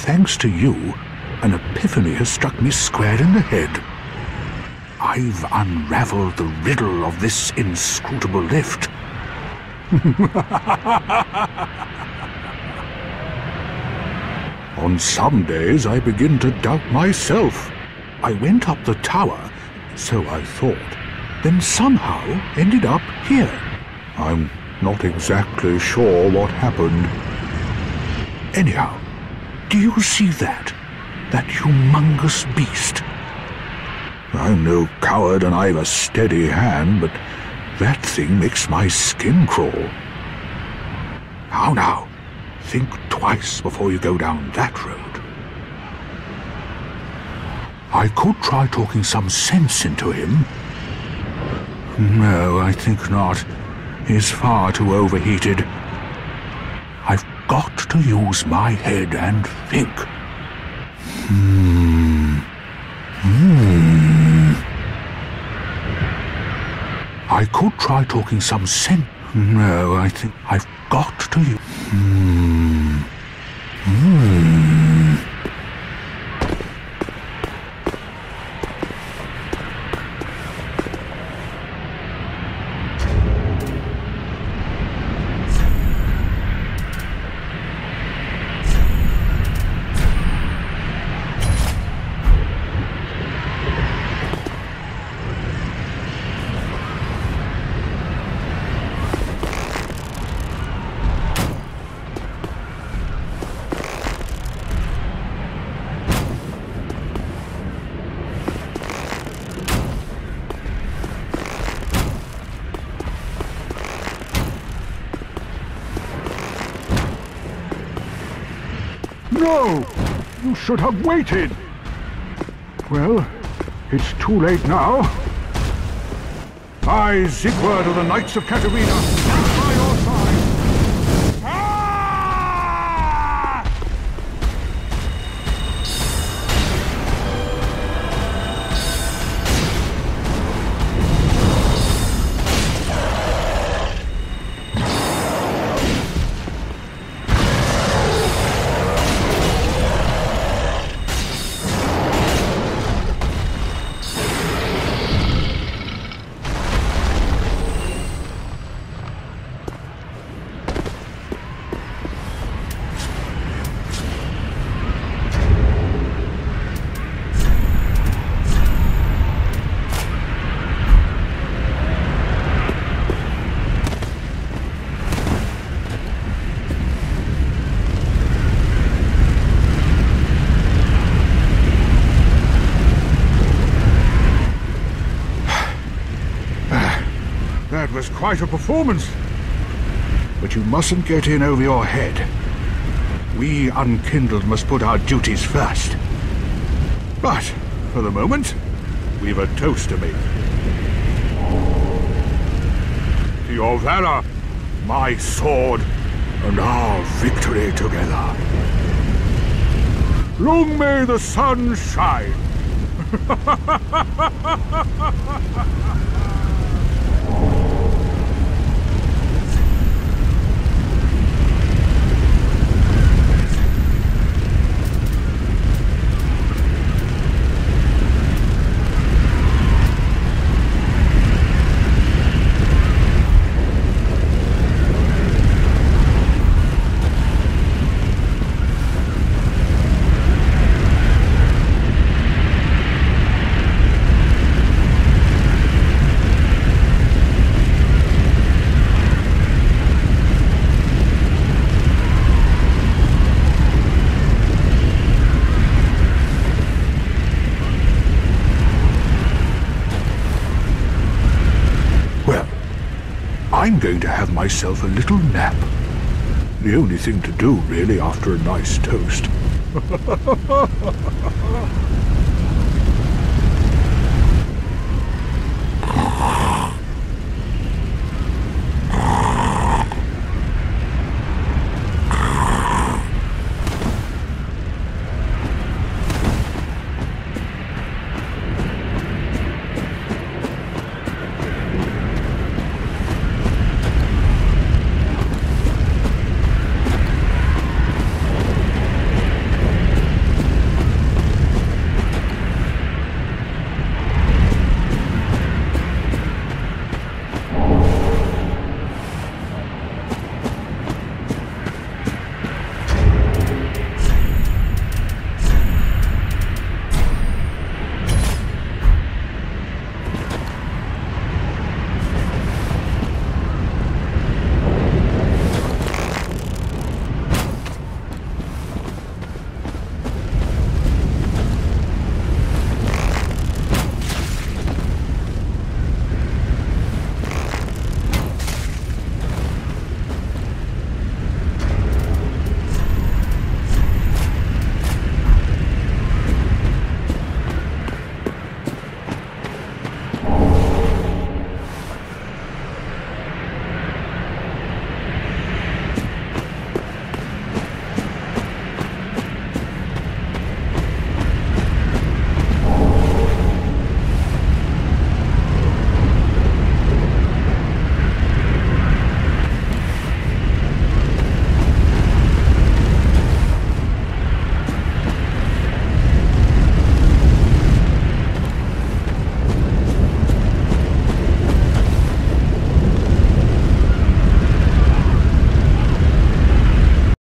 thanks to you, an epiphany has struck me square in the head. I've unraveled the riddle of this inscrutable lift. On some days I begin to doubt myself. I went up the tower, so I thought, then somehow ended up here. I'm not exactly sure what happened. Anyhow, do you see that? That humongous beast? I'm no coward and I've a steady hand, but that thing makes my skin crawl. How now? Think twice before you go down that road. I could try talking some sense into him. No, I think not. He's far too overheated. Got to use my head and think. Hmm. Hmm. I could try talking some sense. No, I think I've got to use. Hmm. No! You should have waited! Well, it's too late now. I, Siegward of the Knights of Catarina, was quite a performance. But you mustn't get in over your head. We unkindled must put our duties first. But, for the moment, we've a toast to make. To your valor, my sword, and our victory together. Long may the sun shine. Well, I'm going to have myself a little nap. The only thing to do, really, after a nice toast.